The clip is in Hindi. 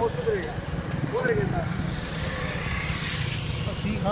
ಅವಶ್ಯಕತೆ ಈಗ ಹೋದ್ರಿಗೆ ಸರ್ ಈಗ